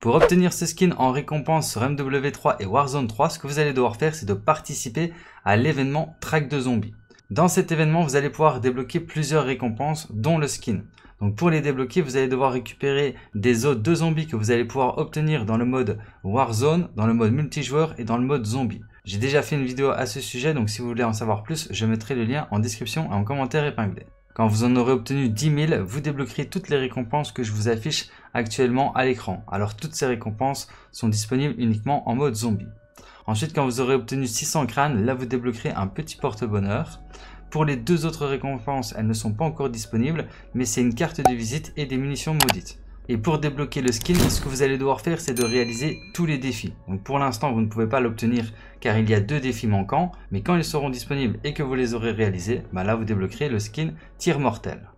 Pour obtenir ce skin en récompense sur MW3 et Warzone 3, ce que vous allez devoir faire, c'est de participer à l'événement Track de Zombies. Dans cet événement, vous allez pouvoir débloquer plusieurs récompenses, dont le skin. Donc pour les débloquer, vous allez devoir récupérer des os de zombies que vous allez pouvoir obtenir dans le mode Warzone, dans le mode multijoueur et dans le mode zombie. J'ai déjà fait une vidéo à ce sujet, donc si vous voulez en savoir plus, je mettrai le lien en description et en commentaire épinglé. Quand vous en aurez obtenu 10 000, vous débloquerez toutes les récompenses que je vous affiche actuellement à l'écran. Alors toutes ces récompenses sont disponibles uniquement en mode zombie. Ensuite, quand vous aurez obtenu 600 crânes, là vous débloquerez un petit porte-bonheur. Pour les deux autres récompenses, elles ne sont pas encore disponibles, mais c'est une carte de visite et des munitions maudites. Et pour débloquer le skin, ce que vous allez devoir faire, c'est de réaliser tous les défis. Donc pour l'instant, vous ne pouvez pas l'obtenir car il y a deux défis manquants, mais quand ils seront disponibles et que vous les aurez réalisés, bah là vous débloquerez le skin tir mortel.